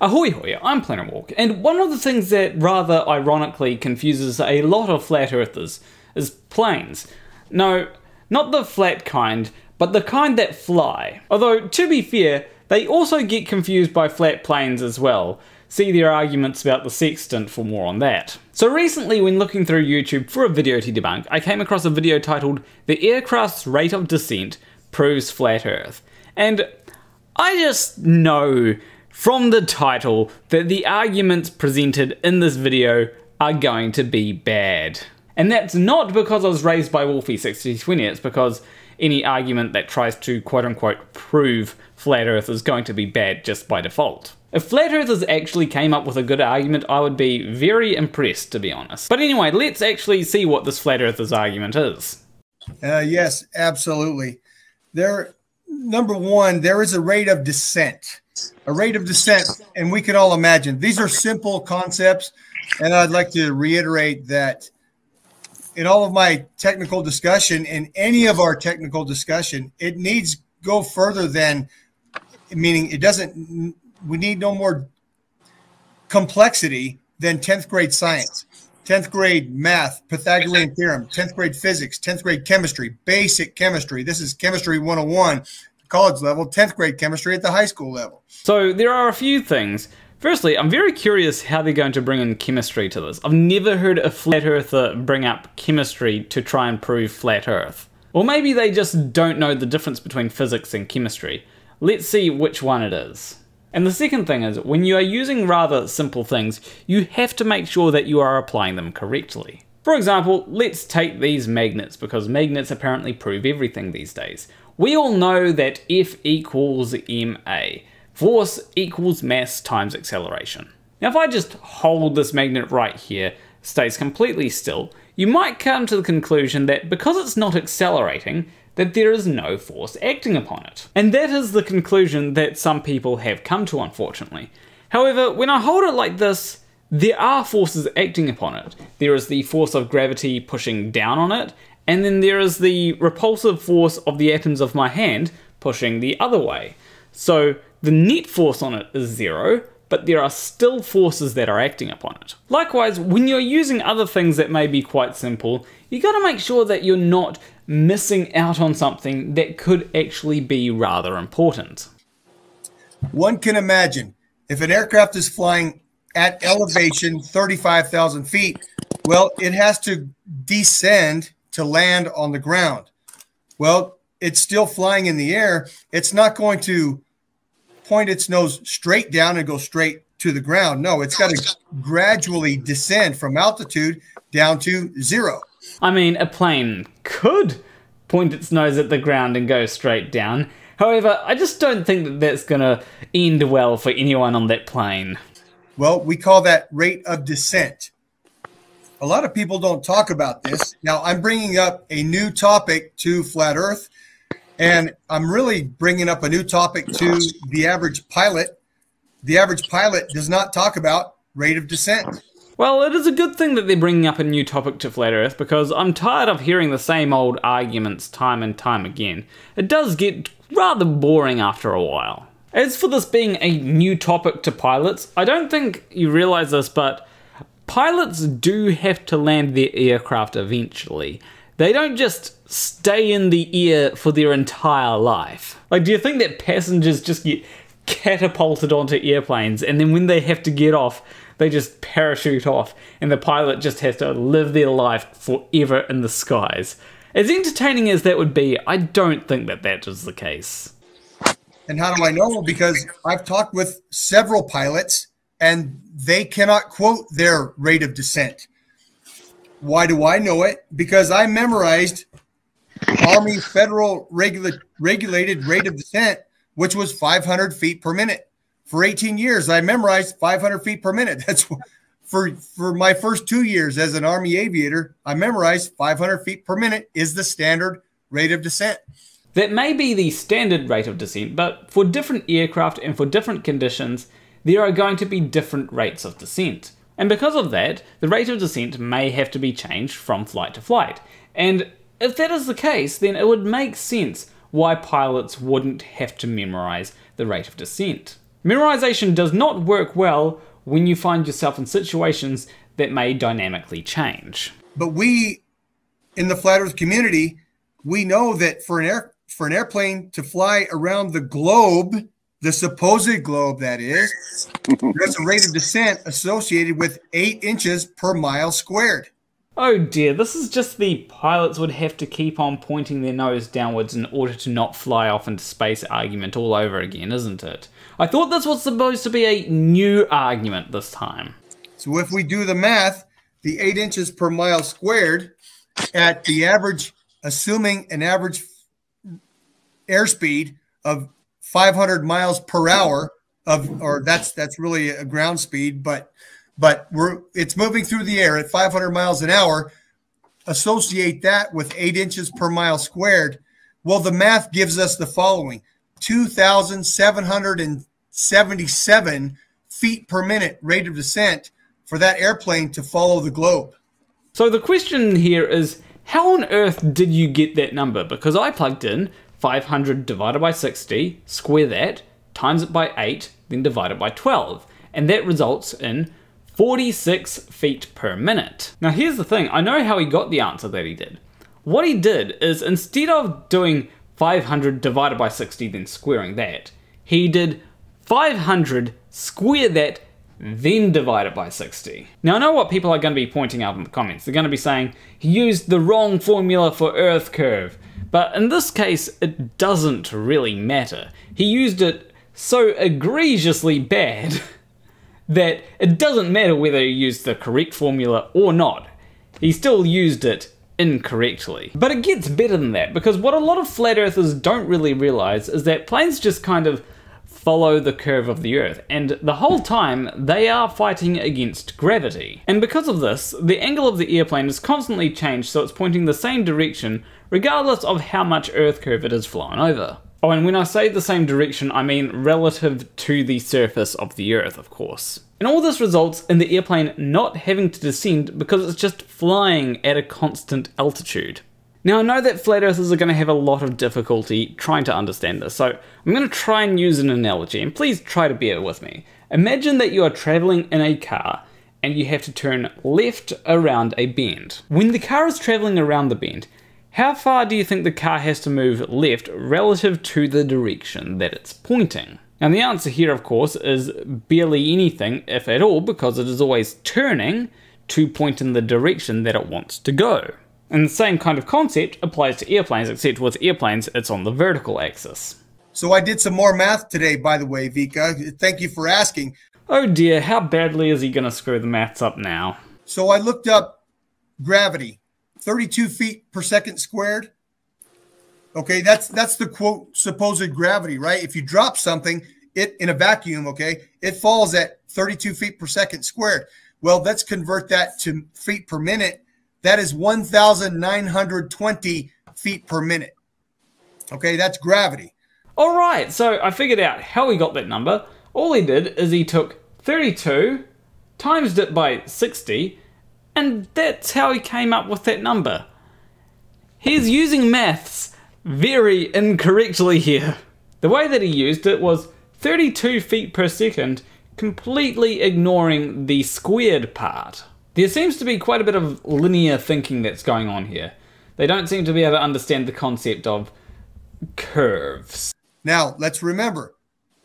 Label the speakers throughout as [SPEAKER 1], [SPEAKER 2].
[SPEAKER 1] Ahoy hoy, I'm Planarwalk, and one of the things that rather ironically confuses a lot of flat earthers is planes. No, not the flat kind, but the kind that fly. Although, to be fair, they also get confused by flat planes as well. See their arguments about the sextant for more on that. So recently when looking through YouTube for a video to debunk, I came across a video titled The Aircraft's Rate of Descent Proves Flat Earth. And I just know from the title that the arguments presented in this video are going to be bad. And that's not because I was raised by Wolfie6020, it's because any argument that tries to quote unquote prove flat earth is going to be bad just by default. If flat earthers actually came up with a good argument, I would be very impressed to be honest. But anyway, let's actually see what this flat earthers argument is.
[SPEAKER 2] Uh, yes, absolutely. There, number one, there is a rate of descent a rate of descent, and we can all imagine these are simple concepts. And I'd like to reiterate that in all of my technical discussion, in any of our technical discussion, it needs go further than meaning it doesn't. We need no more complexity than 10th grade science. 10th grade math, Pythagorean theorem, 10th grade physics, 10th grade chemistry, basic chemistry. This is chemistry 101 college level, 10th grade chemistry at the high school level.
[SPEAKER 1] So there are a few things. Firstly, I'm very curious how they're going to bring in chemistry to this. I've never heard a flat earther bring up chemistry to try and prove flat earth. Or maybe they just don't know the difference between physics and chemistry. Let's see which one it is. And the second thing is, when you are using rather simple things, you have to make sure that you are applying them correctly. For example, let's take these magnets, because magnets apparently prove everything these days. We all know that F equals ma. Force equals mass times acceleration. Now if I just hold this magnet right here, stays completely still, you might come to the conclusion that because it's not accelerating, that there is no force acting upon it. And that is the conclusion that some people have come to unfortunately. However, when I hold it like this, there are forces acting upon it. There is the force of gravity pushing down on it, and then there is the repulsive force of the atoms of my hand pushing the other way. So the net force on it is zero, but there are still forces that are acting upon it. Likewise, when you're using other things that may be quite simple, you gotta make sure that you're not missing out on something that could actually be rather important.
[SPEAKER 2] One can imagine if an aircraft is flying at elevation 35,000 feet, well, it has to descend to land on the ground. Well, it's still flying in the air. It's not going to point its nose straight down and go straight to the ground. No, it's got to gradually descend from altitude down to zero.
[SPEAKER 1] I mean, a plane could point its nose at the ground and go straight down. However, I just don't think that that's going to end well for anyone on that plane.
[SPEAKER 2] Well, we call that rate of descent a lot of people don't talk about this. Now, I'm bringing up a new topic to Flat Earth, and I'm really bringing up a new topic to the average pilot. The average pilot does not talk about rate of descent.
[SPEAKER 1] Well, it is a good thing that they're bringing up a new topic to Flat Earth because I'm tired of hearing the same old arguments time and time again. It does get rather boring after a while. As for this being a new topic to pilots, I don't think you realize this, but pilots do have to land their aircraft eventually. They don't just stay in the air for their entire life. Like, do you think that passengers just get catapulted onto airplanes and then when they have to get off, they just parachute off and the pilot just has to live their life forever in the skies? As entertaining as that would be, I don't think that that is the case.
[SPEAKER 2] And how do I know? Because I've talked with several pilots and they cannot quote their rate of descent. Why do I know it? Because I memorized Army federal regula- regulated rate of descent, which was 500 feet per minute. For 18 years, I memorized 500 feet per minute. That's for for my first two years as an Army aviator. I memorized 500 feet per minute is the standard rate of descent.
[SPEAKER 1] That may be the standard rate of descent, but for different aircraft and for different conditions, there are going to be different rates of descent. And because of that, the rate of descent may have to be changed from flight to flight. And if that is the case, then it would make sense why pilots wouldn't have to memorize the rate of descent. Memorization does not work well when you find yourself in situations that may dynamically change.
[SPEAKER 2] But we, in the flat Earth community, we know that for an air for an airplane to fly around the globe, the supposed globe that is, there's a rate of descent associated with eight inches per mile squared.
[SPEAKER 1] Oh dear, this is just the pilots would have to keep on pointing their nose downwards in order to not fly off into space argument all over again, isn't it? I thought this was supposed to be a new argument this time.
[SPEAKER 2] So if we do the math, the eight inches per mile squared at the average, assuming an average airspeed of 500 miles per hour of, or that's that's really a ground speed, but but we're it's moving through the air at 500 miles an hour. Associate that with eight inches per mile squared. Well, the math gives us the following: 2,777 feet per minute rate of descent for that airplane to follow the globe.
[SPEAKER 1] So the question here is, how on earth did you get that number? Because I plugged in 500 divided by 60, square that, times it by 8, then divide it by 12. And that results in 46 feet per minute. Now here's the thing, I know how he got the answer that he did. What he did is instead of doing 500 divided by 60 then squaring that, he did 500 square that then divide it by 60. Now I know what people are going to be pointing out in the comments. They're going to be saying he used the wrong formula for earth curve. But in this case, it doesn't really matter. He used it so egregiously bad that it doesn't matter whether he used the correct formula or not. He still used it incorrectly. But it gets better than that because what a lot of flat earthers don't really realize is that planes just kind of follow the curve of the earth and the whole time they are fighting against gravity. And because of this, the angle of the airplane is constantly changed so it's pointing the same direction regardless of how much earth curve it has flown over. Oh, and when I say the same direction, I mean relative to the surface of the Earth, of course. And all this results in the airplane not having to descend because it's just flying at a constant altitude. Now I know that flat earthers are going to have a lot of difficulty trying to understand this, so I'm going to try and use an analogy, and please try to bear with me. Imagine that you are traveling in a car and you have to turn left around a bend. When the car is traveling around the bend, how far do you think the car has to move left relative to the direction that it's pointing? And the answer here, of course, is barely anything, if at all, because it is always turning to point in the direction that it wants to go. And the same kind of concept applies to airplanes, except with airplanes, it's on the vertical axis.
[SPEAKER 2] So I did some more math today, by the way, Vika. Thank you for asking.
[SPEAKER 1] Oh dear, how badly is he going to screw the maths up now?
[SPEAKER 2] So I looked up gravity 32 feet per second squared. Okay, that's that's the quote supposed gravity, right? If you drop something, it in a vacuum, okay, it falls at 32 feet per second squared. Well, let's convert that to feet per minute. That is 1,920 feet per minute. Okay, that's gravity.
[SPEAKER 1] All right, so I figured out how he got that number. All he did is he took 32, times it by 60, and that's how he came up with that number. He's using maths very incorrectly here. The way that he used it was 32 feet per second, completely ignoring the squared part. There seems to be quite a bit of linear thinking that's going on here. They don't seem to be able to understand the concept of curves.
[SPEAKER 2] Now, let's remember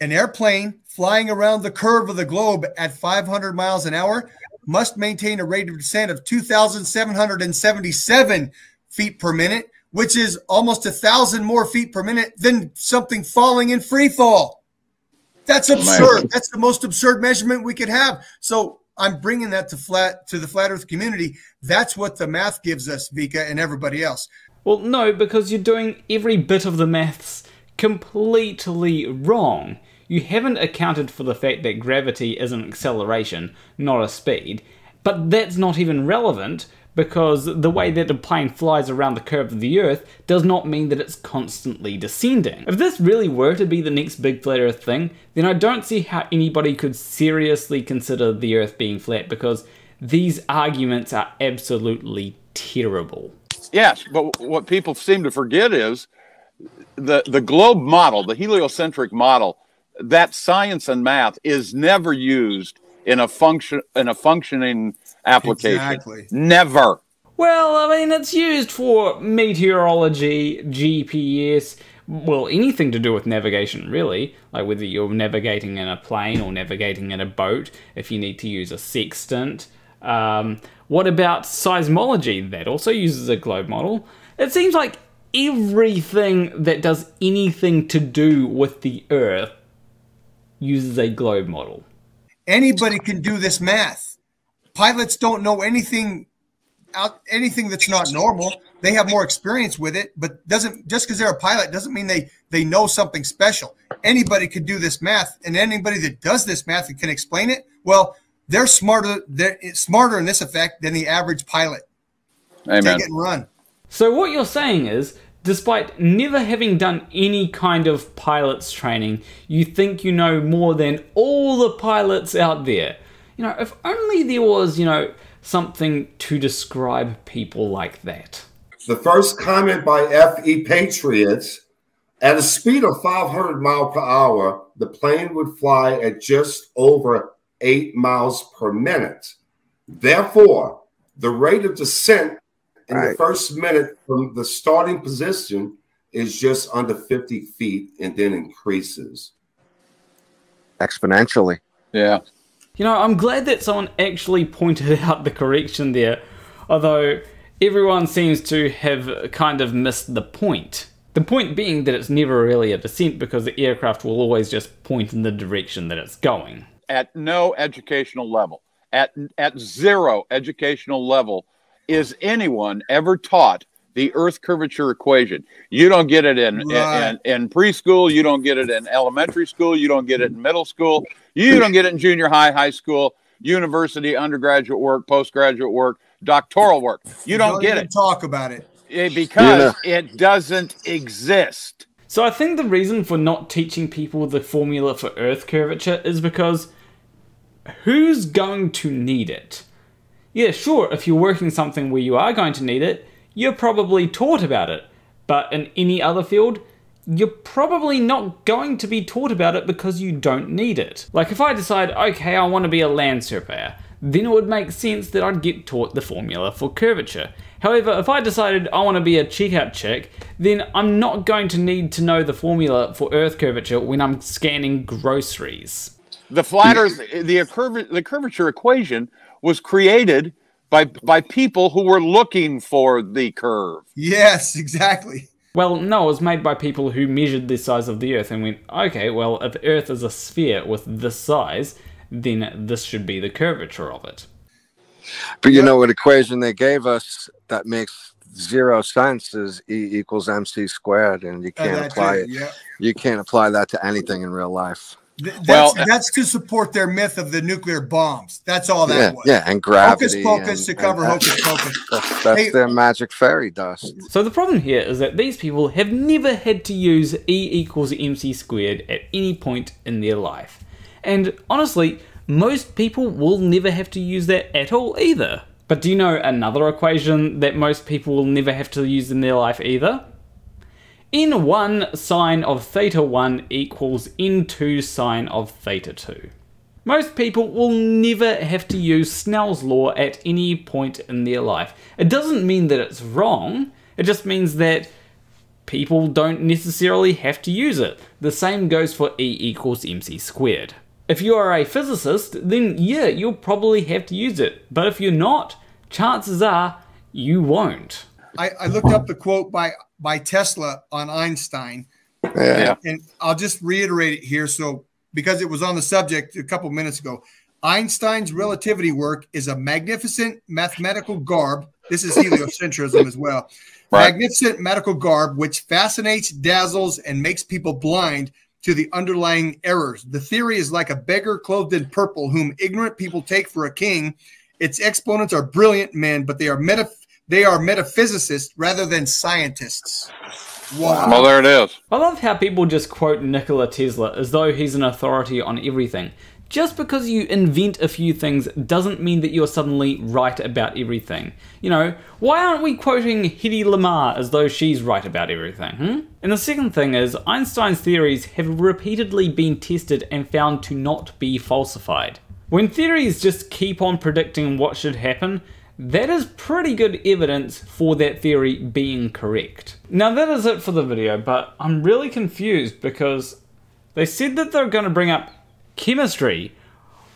[SPEAKER 2] an airplane flying around the curve of the globe at 500 miles an hour must maintain a rate of descent of 2,777 feet per minute, which is almost a thousand more feet per minute than something falling in free fall. That's absurd. That's the most absurd measurement we could have. So I'm bringing that to flat to the flat Earth community. That's what the math gives us, Vika, and everybody else.
[SPEAKER 1] Well, no, because you're doing every bit of the maths completely wrong you haven't accounted for the fact that gravity is an acceleration, not a speed. But that's not even relevant because the way that a plane flies around the curve of the Earth does not mean that it's constantly descending. If this really were to be the next big flat Earth thing, then I don't see how anybody could seriously consider the Earth being flat because these arguments are absolutely terrible.
[SPEAKER 3] Yes, but what people seem to forget is the, the globe model, the heliocentric model, that science and math is never used in a function in a functioning application.
[SPEAKER 2] Exactly.
[SPEAKER 3] Never.
[SPEAKER 1] Well, I mean, it's used for meteorology, GPS, well, anything to do with navigation, really. Like whether you're navigating in a plane or navigating in a boat, if you need to use a sextant. Um, what about seismology? That also uses a globe model. It seems like everything that does anything to do with the Earth uses a globe model.
[SPEAKER 2] Anybody can do this math. Pilots don't know anything out anything that's not normal. They have more experience with it, but doesn't just because they're a pilot doesn't mean they they know something special. Anybody could do this math, and anybody that does this math and can explain it, well, they're smarter. They're smarter in this effect than the average pilot.
[SPEAKER 3] Amen.
[SPEAKER 2] Take it and run.
[SPEAKER 1] So what you're saying is, despite never having done any kind of pilot's training, you think you know more than all the pilots out there. You know, if only there was, you know, something to describe people like that.
[SPEAKER 4] The first comment by F.E. Patriots at a speed of 500 mile per hour, the plane would fly at just over eight miles per minute. Therefore, the rate of descent in right. the first minute from the starting position is just under 50 feet and then increases
[SPEAKER 5] exponentially.
[SPEAKER 3] Yeah.
[SPEAKER 1] You know, I'm glad that someone actually pointed out the correction there, although everyone seems to have kind of missed the point. The point being that it's never really a descent because the aircraft will always just point in the direction that it's going.
[SPEAKER 3] At no educational level, at, at zero educational level, is anyone ever taught the Earth curvature equation? You don't get it in, right. in, in, in preschool, you don't get it in elementary school, you don't get it in middle school, you don't get it in junior high, high school, university, undergraduate work, postgraduate work, doctoral work. You don't, don't get it.
[SPEAKER 2] Talk about it.
[SPEAKER 3] it because yeah. it doesn't exist.
[SPEAKER 1] So I think the reason for not teaching people the formula for Earth curvature is because who's going to need it? Yeah, sure, if you're working something where you are going to need it, you're probably taught about it. But in any other field, you're probably not going to be taught about it because you don't need it. Like if I decide, okay, I want to be a land surveyor, then it would make sense that I'd get taught the formula for curvature. However, if I decided I want to be a checkout chick, then I'm not going to need to know the formula for earth curvature when I'm scanning groceries.
[SPEAKER 3] The flat the, the curvature equation was created by by people who were looking for the curve.
[SPEAKER 2] Yes, exactly.
[SPEAKER 1] Well, no, it was made by people who measured the size of the Earth and went, okay, well, if Earth is a sphere with this size, then this should be the curvature of it.
[SPEAKER 5] But you know what equation they gave us that makes zero sense is E equals MC squared, and you oh, can't apply it. it. You can't apply that to anything in real life.
[SPEAKER 2] That's, well, uh, that's to support their myth of the nuclear bombs. That's all that
[SPEAKER 5] yeah,
[SPEAKER 2] was.
[SPEAKER 5] Yeah, and gravity.
[SPEAKER 2] Hocus pocus
[SPEAKER 5] and,
[SPEAKER 2] to cover and, hocus pocus.
[SPEAKER 5] That's, that's hey, their magic fairy dust.
[SPEAKER 1] So the problem here is that these people have never had to use E equals mc squared at any point in their life. And honestly, most people will never have to use that at all either. But do you know another equation that most people will never have to use in their life either? N1 sine of theta 1 equals N2 sine of theta 2. Most people will never have to use Snell's law at any point in their life. It doesn't mean that it's wrong, it just means that people don't necessarily have to use it. The same goes for E equals mc squared. If you are a physicist, then yeah, you'll probably have to use it. But if you're not, chances are you won't.
[SPEAKER 2] I, I looked up the quote by by Tesla on Einstein.
[SPEAKER 5] Yeah.
[SPEAKER 2] And I'll just reiterate it here. So, because it was on the subject a couple minutes ago, Einstein's relativity work is a magnificent mathematical garb. This is heliocentrism as well. Right. Magnificent medical garb which fascinates, dazzles, and makes people blind to the underlying errors. The theory is like a beggar clothed in purple, whom ignorant people take for a king. Its exponents are brilliant men, but they are meta they are metaphysicists rather than scientists.
[SPEAKER 3] Wow. Well, there it is.
[SPEAKER 1] I love how people just quote Nikola Tesla as though he's an authority on everything. just because you invent a few things doesn't mean that you're suddenly right about everything. You know, why aren't we quoting Hedy Lamarr as though she's right about everything, hmm? And the second thing is, Einstein's theories have repeatedly been tested and found to not be falsified. When theories just keep on predicting what should happen, that is pretty good evidence for that theory being correct. Now that is it for the video, but I'm really confused because they said that they're going to bring up chemistry.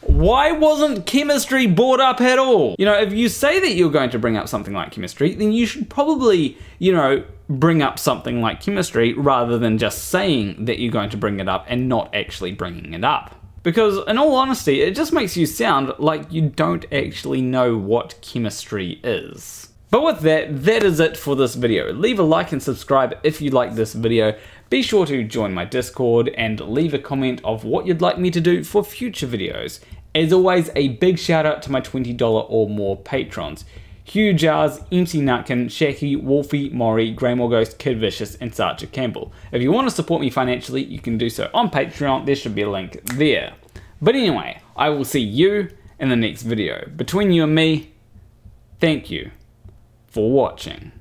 [SPEAKER 1] Why wasn't chemistry brought up at all? You know, if you say that you're going to bring up something like chemistry, then you should probably, you know, bring up something like chemistry rather than just saying that you're going to bring it up and not actually bringing it up. Because, in all honesty, it just makes you sound like you don't actually know what chemistry is. But with that, that is it for this video. Leave a like and subscribe if you like this video. Be sure to join my Discord and leave a comment of what you'd like me to do for future videos. As always, a big shout out to my $20 or more patrons. Hugh Jarsz, MC Nutkin, SHaKie, Wolfie, Morrie, Graymore Ghost, Kid Vicious, and Sacha Campbell. If you want to support me financially, you can do so on Patreon, there should be a link there. But anyway, I will see you in the next video. Between you and me, thank you for watching.